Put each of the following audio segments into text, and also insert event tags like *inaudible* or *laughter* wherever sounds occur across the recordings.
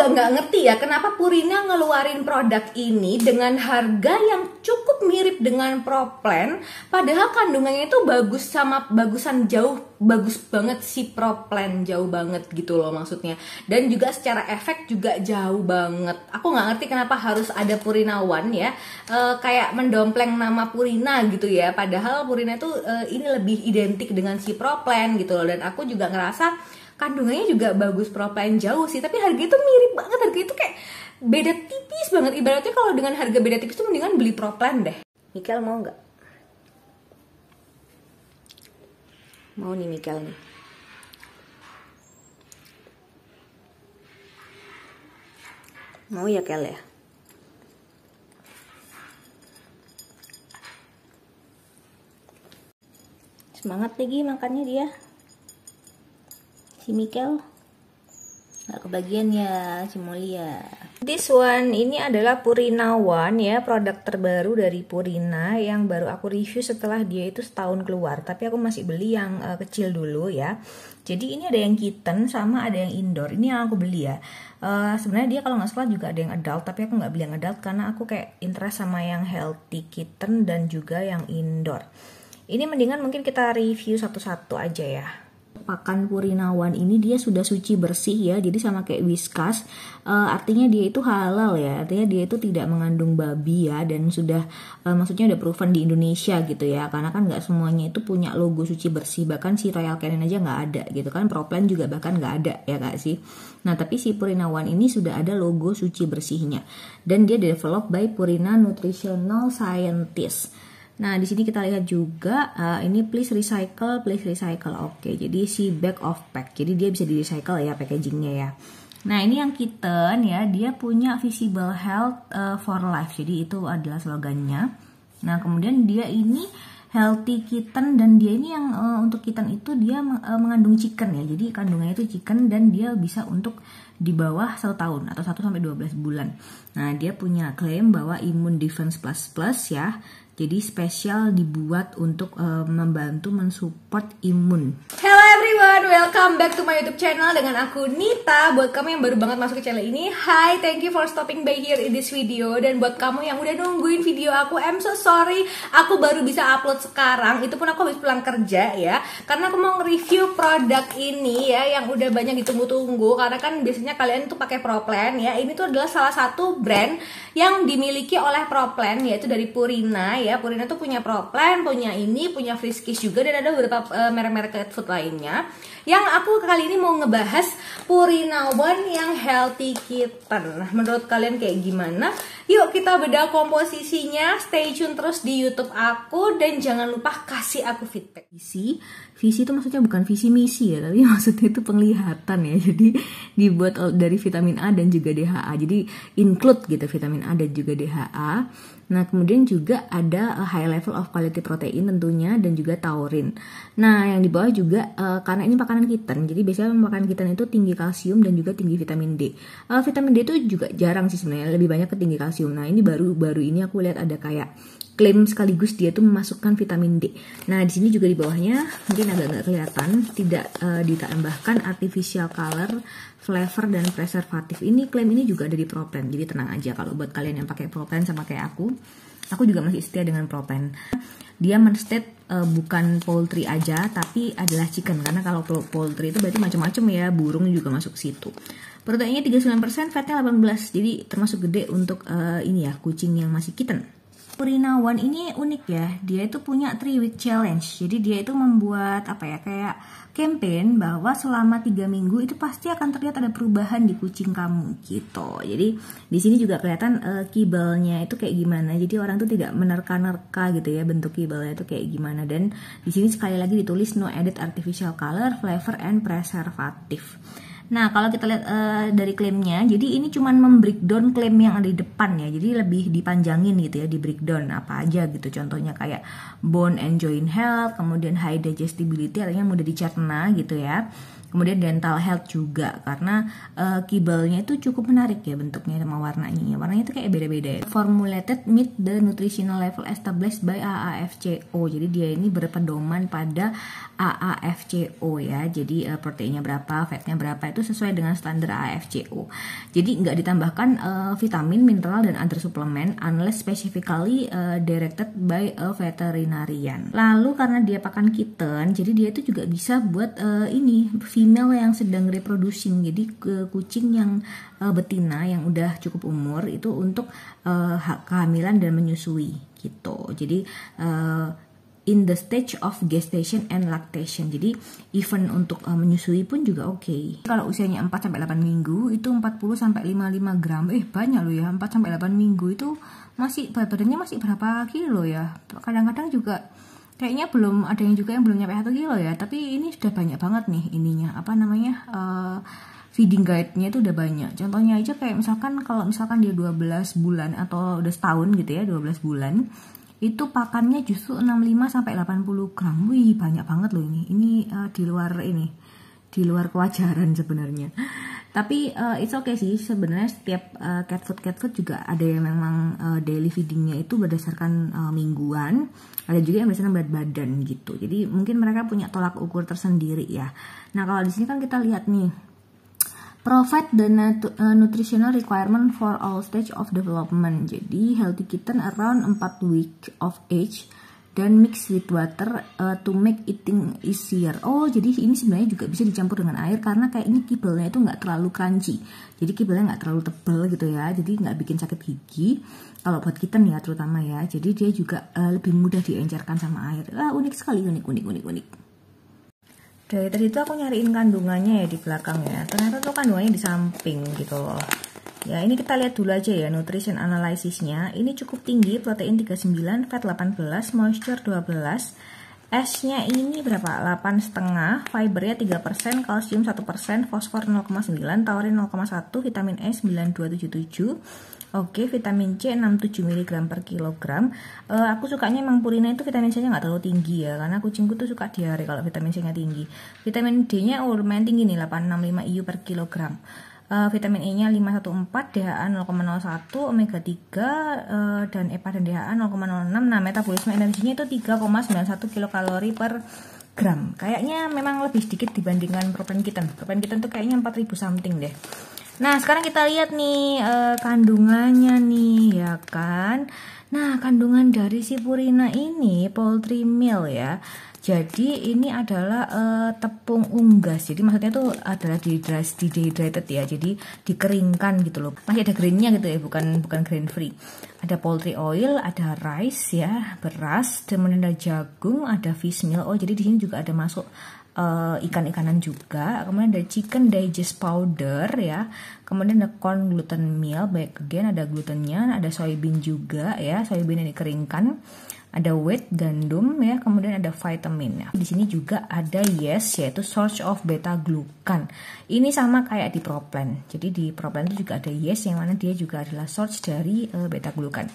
agak nggak ngerti ya kenapa Purina ngeluarin produk ini dengan harga yang cukup mirip dengan Proplan padahal kandungannya itu bagus sama bagusan jauh bagus banget si Proplan jauh banget gitu loh maksudnya. Dan juga secara efek juga jauh banget. Aku nggak ngerti kenapa harus ada Purina One ya e, kayak mendompleng nama Purina gitu ya padahal Purina itu e, ini lebih identik dengan si Proplan gitu loh. Dan aku juga ngerasa kandungannya juga bagus propline jauh sih tapi harga itu mirip banget. Harga itu kayak beda tipis banget. Ibaratnya kalau dengan harga beda tipis itu mendingan beli propline deh. Mikel mau nggak? Mau nih Mikel nih. Mau ya Kel ya? Semangat lagi makannya dia si Mikel? Nggak kebagian ya si Molia this one ini adalah Purina One ya produk terbaru dari Purina yang baru aku review setelah dia itu setahun keluar. Tapi aku masih beli yang uh, kecil dulu ya. Jadi ini ada yang kitten sama ada yang indoor. Ini yang aku beli ya. Uh, sebenarnya dia kalau nggak salah juga ada yang adult tapi aku nggak beli yang adult karena aku kayak interest sama yang healthy kitten dan juga yang indoor. Ini mendingan mungkin kita review satu-satu aja ya pakan purinawan ini dia sudah suci bersih ya jadi sama kayak whiskas uh, artinya dia itu halal ya artinya dia itu tidak mengandung babi ya dan sudah uh, maksudnya udah proven di Indonesia gitu ya karena kan nggak semuanya itu punya logo suci bersih bahkan si Royal Canin aja nggak ada gitu kan Proplan juga bahkan nggak ada ya kak sih? Nah tapi si Purinawan ini sudah ada logo suci bersihnya dan dia develop by Purina Nutritional Scientist Nah, di sini kita lihat juga uh, ini please recycle, please recycle. Oke, jadi si bag of pack. Jadi dia bisa di recycle ya packagingnya ya. Nah, ini yang kitten ya, dia punya visible health uh, for life. Jadi itu adalah slogannya. Nah, kemudian dia ini healthy kitten dan dia ini yang uh, untuk kitten itu dia uh, mengandung chicken ya. Jadi kandungannya itu chicken dan dia bisa untuk di bawah satu tahun atau 1 sampai 12 bulan. Nah, dia punya klaim bahwa immune defense plus plus ya. Jadi spesial dibuat untuk uh, membantu mensupport imun. Hello everyone, welcome back to my YouTube channel dengan aku Nita. Buat kamu yang baru banget masuk ke channel ini, hi, thank you for stopping by here in this video. Dan buat kamu yang udah nungguin video aku, I'm so sorry, aku baru bisa upload sekarang. Itu pun aku habis pulang kerja ya, karena aku mau nge-review produk ini ya yang udah banyak ditunggu-tunggu. Karena kan biasanya kalian tuh pakai ProPlan ya. Ini tuh adalah salah satu brand yang dimiliki oleh ProPlan yaitu dari Purina ya ya Purina tuh punya Proplan, punya ini, punya Friskies juga dan ada beberapa uh, merek-merek cat food lainnya. Yang aku kali ini mau ngebahas Purina One yang healthy kitten. Nah, menurut kalian kayak gimana? Yuk kita bedah komposisinya. Stay tune terus di YouTube aku dan jangan lupa kasih aku feedback. Visi, visi itu maksudnya bukan visi misi ya, tapi *laughs* maksudnya itu penglihatan ya. Jadi dibuat dari vitamin A dan juga DHA. Jadi include gitu vitamin A dan juga DHA. Nah, kemudian juga ada uh, high level of quality protein tentunya dan juga taurin. Nah, yang di bawah juga uh, karena ini makanan kitten, jadi biasanya makanan kitten itu tinggi kalsium dan juga tinggi vitamin D. Uh, vitamin D itu juga jarang sih sebenarnya, lebih banyak ke tinggi kalsium. Nah, ini baru baru ini aku lihat ada kayak klaim sekaligus dia tuh memasukkan vitamin D. Nah, di sini juga di bawahnya mungkin agak nggak kelihatan, tidak uh, ditambahkan artificial color flavor dan preservatif. Ini klaim ini juga ada di Propen jadi tenang aja kalau buat kalian yang pakai Propen sama kayak aku. Aku juga masih setia dengan Propen. Dia menstate uh, bukan poultry aja tapi adalah chicken karena kalau poultry itu berarti macam-macam ya burung juga masuk situ. Proteinnya 39% fatnya 18 jadi termasuk gede untuk uh, ini ya kucing yang masih kitten Purina One ini unik ya dia itu punya three week challenge jadi dia itu membuat apa ya kayak campaign bahwa selama tiga minggu itu pasti akan terlihat ada perubahan di kucing kamu gitu. Jadi di sini juga kelihatan uh, kibelnya itu kayak gimana. Jadi orang tuh tidak menerka-nerka gitu ya bentuk kibelnya itu kayak gimana. Dan di sini sekali lagi ditulis no edit artificial color, flavor and preservative. Nah, kalau kita lihat uh, dari klaimnya, jadi ini cuma membreakdown klaim yang ada di depan ya. Jadi lebih dipanjangin gitu ya, di breakdown apa aja gitu. Contohnya kayak bone and joint health, kemudian high digestibility artinya mudah dicerna gitu ya. kemudian dental health juga karena uh, kibelnya itu cukup menarik ya bentuknya sama warnanya warnanya itu kayak beda-beda ya. formulated meet the nutritional level established by AAFCO jadi dia ini berpedoman pada AAFCO ya jadi uh, proteinnya berapa fatnya berapa itu sesuai dengan standar AAFCO jadi nggak ditambahkan uh, vitamin mineral dan other suplemen unless specifically uh, directed by a veterinarian. Lalu karena dia pakan kitten jadi dia itu juga bisa buat uh, ini female yang sedang reproducing. Jadi ke kucing yang uh, betina yang udah cukup umur itu untuk uh, kehamilan dan menyusui gitu. Jadi uh, in the stage of gestation and lactation. Jadi even untuk uh, menyusui pun juga oke. Okay. Kalau usianya 4 sampai 8 minggu itu 40 sampai 55 gram. Eh banyak loh ya, 4 sampai 8 minggu itu masih badannya masih berapa kilo ya. Kadang-kadang juga kayaknya belum ada yang juga yang belum nyampe satu kilo ya tapi ini sudah banyak banget nih ininya apa namanya uh, feeding guide-nya itu udah banyak contohnya aja kayak misalkan kalau misalkan dia 12 bulan atau udah setahun gitu ya 12 bulan itu pakannya justru 65 sampai 80 gram. Wih banyak banget loh ini. Ini uh, di luar ini di luar kewajaran sebenarnya. Tapi uh, it's okay sih. Sebenarnya setiap uh, cat food cat food juga ada yang memang uh, daily feedingnya itu berdasarkan uh, mingguan. Ada juga yang berdasarkan berat badan gitu. Jadi mungkin mereka punya tolak ukur tersendiri ya. Nah kalau di sini kan kita lihat nih provide the nutritional requirement for all stage of development jadi healthy kitten around 4 week of age dan mix with water uh, to make eating easier. Oh, jadi ini sebenarnya juga bisa dicampur dengan air karena kayak ini kibelnya itu nggak terlalu crunchy. Jadi kibelnya nggak terlalu tebal gitu ya. Jadi nggak bikin sakit gigi. Kalau buat nih ya terutama ya. Jadi dia juga uh, lebih mudah diencerkan sama air. Ah, unik sekali, unik, unik, unik, unik. Dari tadi itu aku nyariin kandungannya ya di belakang ya. Ternyata tuh kandungannya di samping gitu loh. Ya, ini kita lihat dulu aja ya nutrition analysisnya. Ini cukup tinggi, protein 39, fat 18, moisture 12. S-nya ini berapa? 8,5, fibernya 3%, kalsium 1%, fosfor 0,9, taurin 0,1, vitamin E 9277. Oke, vitamin C 67 mg per kilogram. Uh, aku sukanya emang purina itu vitamin C-nya nggak terlalu tinggi ya, karena kucingku tuh suka diare kalau vitamin C-nya tinggi. Vitamin D-nya lumayan tinggi nih, 865 IU per kilogram uh, vitamin E-nya 514, DHA 0,01, omega 3 uh, dan EPA dan DHA 0,06. Nah, metabolisme energinya itu 3,91 kilokalori per gram. Kayaknya memang lebih sedikit dibandingkan propen kitten. Propen kitten tuh kayaknya 4000 something deh. Nah, sekarang kita lihat nih uh, kandungannya nih ya kan. Nah, kandungan dari si purina ini poultry meal ya jadi ini adalah uh, tepung unggas. Jadi maksudnya itu adalah dehydrated ya. Jadi dikeringkan gitu loh. Masih ada grainnya gitu ya, bukan bukan grain free. Ada poultry oil, ada rice ya, beras, kemudian ada jagung, ada fish meal. Oh, jadi di sini juga ada masuk uh, ikan-ikanan juga. Kemudian ada chicken digest powder ya. Kemudian ada corn gluten meal, baik again ada glutennya, ada soybean juga ya, soybean yang dikeringkan ada wheat gandum ya kemudian ada vitamin. Ya. di sini juga ada yes yaitu source of beta glucan ini sama kayak di proplan. Jadi di proplan itu juga ada yes yang mana dia juga adalah source dari uh, beta glucan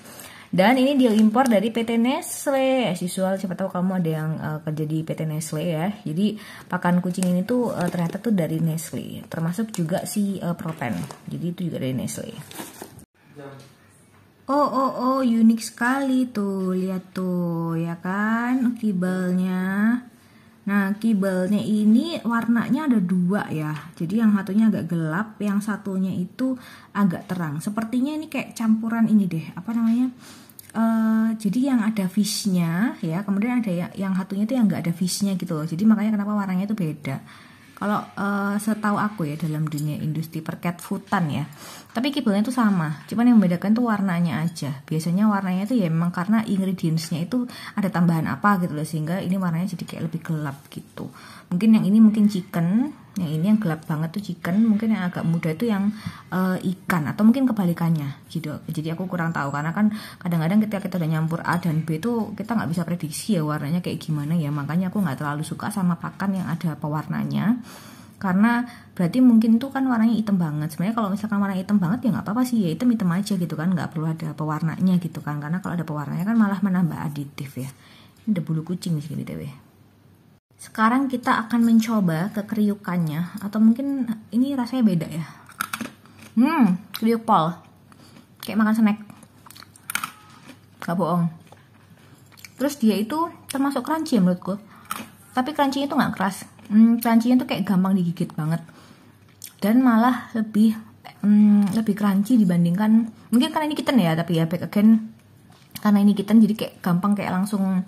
dan ini dia impor dari PT Nestle. As siapa tahu kamu ada yang uh, kerja di PT Nestle ya. Jadi pakan kucing ini tuh uh, ternyata tuh dari Nestle. Termasuk juga si uh, Propen jadi itu juga dari Nestle Oh, oh, oh, unik sekali tuh. Lihat tuh, ya kan? Kibelnya. Nah, kibelnya ini warnanya ada dua ya. Jadi yang satunya agak gelap, yang satunya itu agak terang. Sepertinya ini kayak campuran ini deh. Apa namanya? Uh, jadi yang ada fishnya ya, kemudian ada yang, yang satunya itu yang nggak ada fishnya gitu loh. Jadi makanya kenapa warnanya itu beda. Kalau uh, setahu aku ya dalam dunia industri perket foodan ya, tapi kibelnya itu sama, cuman yang membedakan tuh warnanya aja. Biasanya warnanya itu ya memang karena ingredientsnya itu ada tambahan apa gitu loh sehingga ini warnanya jadi kayak lebih gelap gitu. Mungkin yang ini mungkin chicken, yang ini yang gelap banget tuh chicken, mungkin yang agak muda itu yang uh, ikan atau mungkin kebalikannya gitu. Jadi aku kurang tahu karena kan kadang-kadang ketika kita udah nyampur A dan B itu kita nggak bisa prediksi ya warnanya kayak gimana ya. Makanya aku nggak terlalu suka sama pakan yang ada pewarnanya. Karena berarti mungkin tuh kan warnanya hitam banget. Sebenarnya kalau misalkan warna hitam banget ya nggak apa-apa sih ya hitam hitam aja gitu kan nggak perlu ada pewarnanya gitu kan. Karena kalau ada pewarnanya kan malah menambah aditif ya. Ini ada bulu kucing di sini deh sekarang kita akan mencoba kekeriukannya. Atau mungkin ini rasanya beda ya? Hmm kriuk pol. Kayak makan snack. Gak bohong. Terus dia itu termasuk crunchy menurutku tapi crunchy itu nggak keras. Hmm, crunchy itu kayak gampang digigit banget. Dan malah lebih hmm, lebih crunchy dibandingkan mungkin karena ini kitten ya tapi ya back again. Karena ini kitten jadi kayak gampang kayak langsung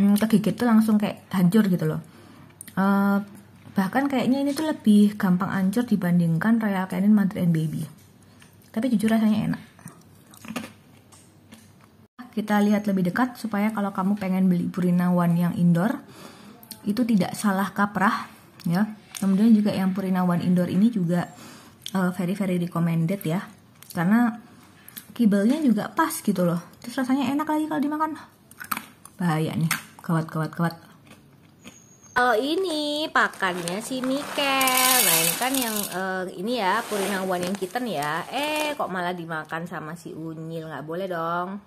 hmm, kegigit tuh langsung kayak hancur gitu loh. Uh, bahkan kayaknya ini tuh lebih gampang hancur dibandingkan Royal Canin Mother and Baby. Tapi jujur rasanya enak. Kita lihat lebih dekat supaya kalau kamu pengen beli Purina One yang indoor itu tidak salah kaprah ya. Kemudian juga yang Purina One indoor ini juga uh, very very recommended ya. Karena kibelnya juga pas gitu loh. Terus rasanya enak lagi kalau dimakan. Bahaya nih kawat kawat kawat kalau ini pakannya si Mikel. Nah ini kan yang uh, ini ya Purina One yang kitten ya. Eh kok malah dimakan sama si Unyil nggak boleh dong.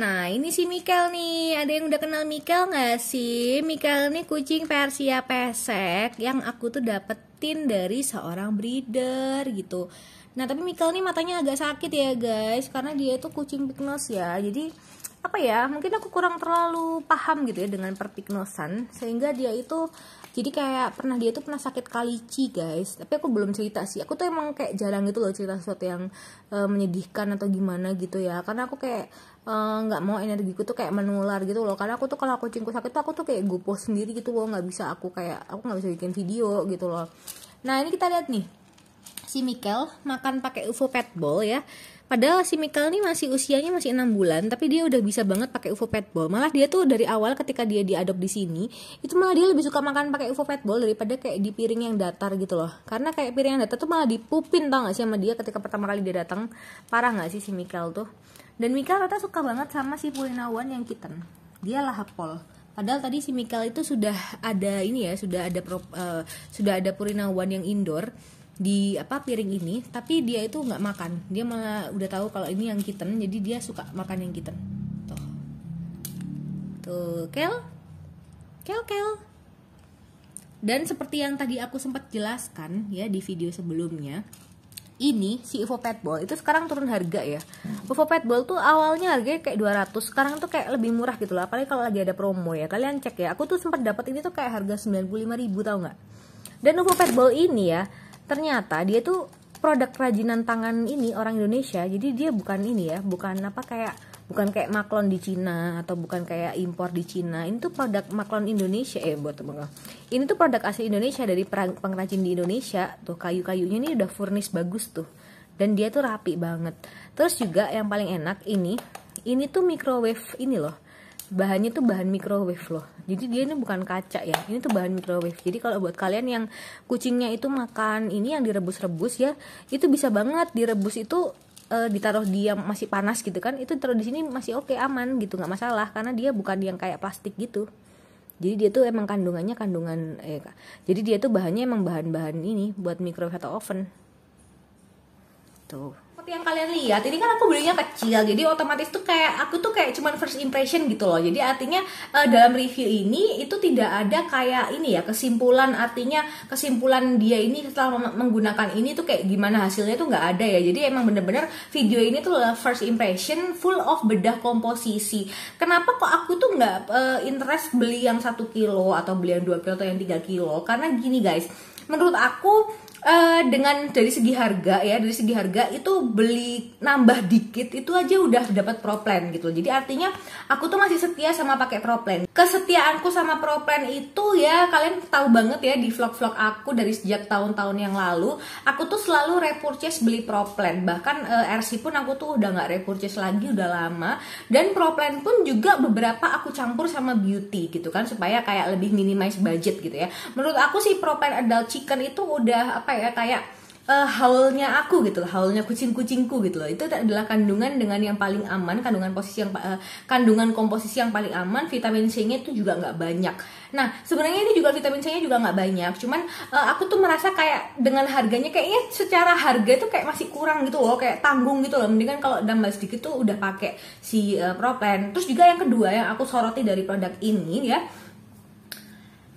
Nah ini si Mikel nih. Ada yang udah kenal Mikel nggak sih? Mikel ini kucing Persia pesek yang aku tuh dapetin dari seorang breeder gitu. Nah tapi Mikel nih matanya agak sakit ya guys karena dia itu kucing piknos ya. Jadi apa ya mungkin aku kurang terlalu paham gitu ya dengan perpignosan sehingga dia itu jadi kayak pernah dia tuh pernah sakit kalici guys. Tapi aku belum cerita sih. Aku tuh emang kayak jarang gitu loh cerita sesuatu yang uh, menyedihkan atau gimana gitu ya. Karena aku kayak eh, nggak uh, mau energiku tuh kayak menular gitu loh. Karena aku tuh kalau kucingku sakit tuh aku tuh kayak gue post sendiri gitu loh. Nggak bisa aku kayak aku nggak bisa bikin video gitu loh. Nah ini kita lihat nih si Mikel makan pakai UFO pet ball ya Padahal si Mikal ini masih usianya masih enam bulan, tapi dia udah bisa banget pakai UFO pet ball. Malah dia tuh dari awal ketika dia diadop di sini, itu malah dia lebih suka makan pakai UFO pet ball daripada kayak di piring yang datar gitu loh. Karena kayak piring yang datar tuh malah dipupin tau gak sih sama dia ketika pertama kali dia datang. Parah gak sih si Mikal tuh? Dan Mikal kata suka banget sama si Purinawan yang kitten. Dia lah Pol. Padahal tadi si Mikal itu sudah ada ini ya, sudah ada uh, sudah ada Purinawan yang indoor di apa piring ini tapi dia itu nggak makan dia malah udah tahu kalau ini yang kitten jadi dia suka makan yang kitten tuh tuh kel kel kel dan seperti yang tadi aku sempat jelaskan ya di video sebelumnya ini si UFO Pet Ball itu sekarang turun harga ya. UFO Pet Ball tuh awalnya harganya kayak 200, sekarang tuh kayak lebih murah gitu loh. Apalagi kalau lagi ada promo ya. Kalian cek ya. Aku tuh sempat dapat ini tuh kayak harga 95.000 tau nggak? Dan UFO Pet Ball ini ya, ternyata dia tuh produk kerajinan tangan ini orang Indonesia. Jadi dia bukan ini ya bukan apa kayak bukan kayak maklon di Cina atau bukan kayak impor di Cina. Ini tuh produk maklon Indonesia eh buat teman ini tuh produk asli Indonesia dari pengrajin di Indonesia. Tuh kayu-kayunya ini udah furnish bagus tuh. Dan dia tuh rapi banget. Terus juga yang paling enak ini ini tuh microwave ini loh bahannya tuh bahan microwave loh. Jadi dia ini bukan kaca ya ini tuh bahan microwave. Jadi kalau buat kalian yang kucingnya itu makan ini yang direbus-rebus ya itu bisa banget direbus itu e, ditaruh dia masih panas gitu kan itu taruh di sini masih oke okay, aman gitu nggak masalah karena dia bukan yang kayak plastik gitu. Jadi dia tuh emang kandungannya kandungan eh jadi dia tuh bahannya emang bahan-bahan ini buat microwave atau oven. Tuh seperti yang kalian lihat ini kan aku belinya kecil jadi otomatis tuh kayak aku tuh kayak cuman first impression gitu loh. Jadi artinya uh, dalam review ini itu tidak ada kayak ini ya kesimpulan artinya kesimpulan dia ini setelah menggunakan ini tuh kayak gimana hasilnya tuh nggak ada ya. Jadi emang bener-bener video ini tuh first impression full of bedah komposisi. Kenapa kok aku tuh nggak uh, interest beli yang satu kilo atau beli yang dua kilo atau yang tiga kilo? Karena gini guys menurut aku uh, dengan dari segi harga ya dari segi harga itu beli nambah dikit itu aja udah dapat pro plan gitu jadi artinya aku tuh masih setia sama pakai pro plan. Kesetiaanku sama pro plan itu ya kalian tahu banget ya di vlog-vlog aku dari sejak tahun-tahun yang lalu aku tuh selalu repurchase beli pro plan. Bahkan uh, eh, RC pun aku tuh udah nggak repurchase lagi udah lama. Dan pro plan pun juga beberapa aku campur sama beauty gitu kan supaya kayak lebih minimize budget gitu ya. Menurut aku sih pro plan adult chicken itu udah apa apa ya kayak uh, haulnya aku gitu loh, haulnya kucing-kucingku gitu loh. Itu adalah kandungan dengan yang paling aman, kandungan posisi yang uh, kandungan komposisi yang paling aman, vitamin C-nya itu juga nggak banyak. Nah, sebenarnya ini juga vitamin C-nya juga nggak banyak. Cuman uh, aku tuh merasa kayak dengan harganya kayaknya secara harga itu kayak masih kurang gitu loh, kayak tanggung gitu loh. Mendingan kalau nambah sedikit tuh udah pakai si uh, Proplan. Terus juga yang kedua yang aku soroti dari produk ini ya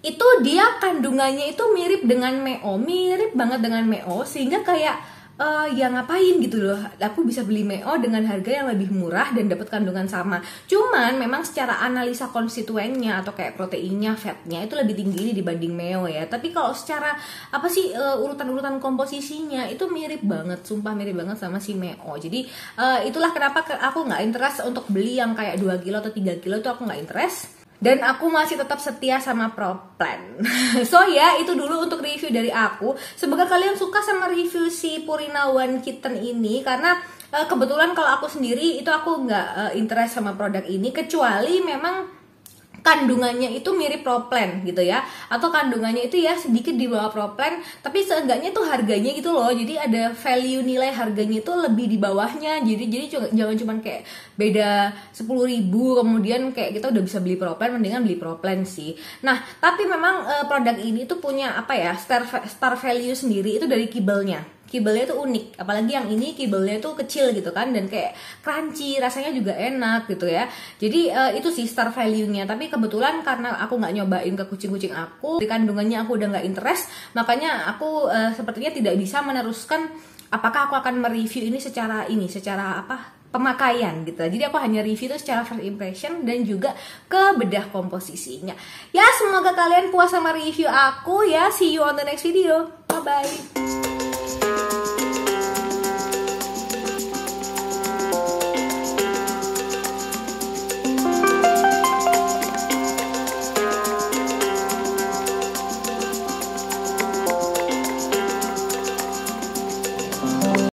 itu dia kandungannya itu mirip dengan meo mirip banget dengan meo sehingga kayak uh, ya ngapain gitu loh aku bisa beli meo dengan harga yang lebih murah dan dapat kandungan sama. Cuman memang secara analisa konstituennya atau kayak proteinnya fatnya itu lebih tinggi dibanding meo ya. Tapi kalau secara apa sih uh, urutan-urutan komposisinya itu mirip banget sumpah mirip banget sama si meo. Jadi uh, itulah kenapa aku nggak interest untuk beli yang kayak 2 kilo atau 3 kilo itu aku nggak interest dan aku masih tetap setia sama Proplan. *laughs* so ya itu dulu untuk review dari aku. Semoga kalian suka sama review si Purina One Kitten ini karena uh, kebetulan kalau aku sendiri itu aku nggak uh, interest sama produk ini kecuali memang kandungannya itu mirip proplan gitu ya. Atau kandungannya itu ya sedikit di bawah proplan tapi seenggaknya tuh harganya gitu loh. Jadi ada value nilai harganya itu lebih di bawahnya. Jadi jadi jangan cuman kayak beda sepuluh ribu kemudian kayak kita udah bisa beli proplan mendingan beli proplan sih. Nah tapi memang uh, produk ini tuh punya apa ya star star value sendiri itu dari kibelnya kibelnya tuh unik apalagi yang ini kibelnya tuh kecil gitu kan dan kayak crunchy rasanya juga enak gitu ya jadi uh, itu sih star value-nya tapi kebetulan karena aku nggak nyobain ke kucing-kucing aku di kandungannya aku udah nggak interest makanya aku uh, sepertinya tidak bisa meneruskan apakah aku akan mereview ini secara ini secara apa pemakaian gitu. Jadi aku hanya review itu secara first impression dan juga ke bedah komposisinya. Ya semoga kalian puas sama review aku ya. See you on the next video. Bye bye.